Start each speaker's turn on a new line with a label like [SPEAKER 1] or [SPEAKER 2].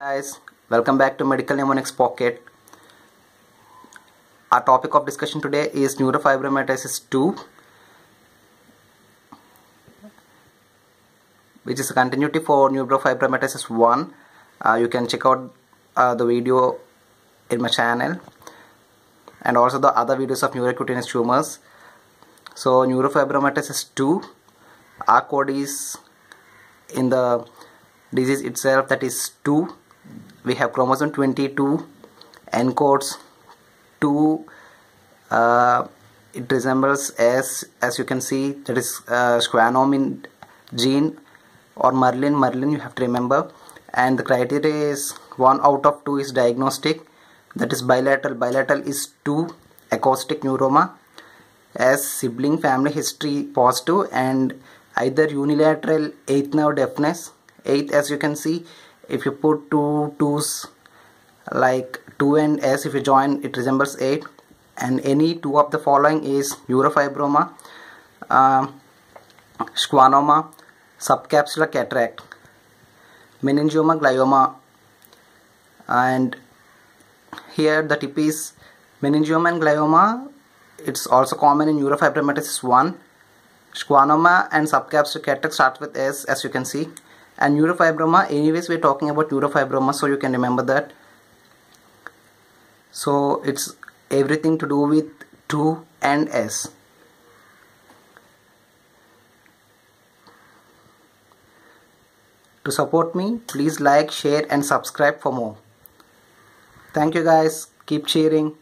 [SPEAKER 1] guys welcome back to medical mnemonics pocket. Our topic of discussion today is neurofibromatosis 2 which is a continuity for neurofibromatosis 1 uh, you can check out uh, the video in my channel and also the other videos of neurocutaneous tumors. So neurofibromatosis 2 our code is in the disease itself that is 2 we have chromosome 22 encodes 2 uh, it resembles as as you can see that is uh, schwannomin gene or Merlin. Merlin you have to remember. And the criteria is 1 out of 2 is diagnostic that is bilateral. Bilateral is 2 acoustic neuroma as sibling family history positive and either unilateral eighth nerve deafness. Eighth as you can see if you put two twos like 2 and s if you join it resembles 8 and any two of the following is neurofibroma uh, schwannoma subcapsular cataract meningioma glioma. And here the tip is meningioma and glioma. It's also common in neurofibromatosis 1 schwannoma and subcapsular cataract starts with s as you can see and neurofibroma anyways we're talking about neurofibroma so you can remember that. So it's everything to do with 2 and S. To support me please like share and subscribe for more. Thank you guys. Keep cheering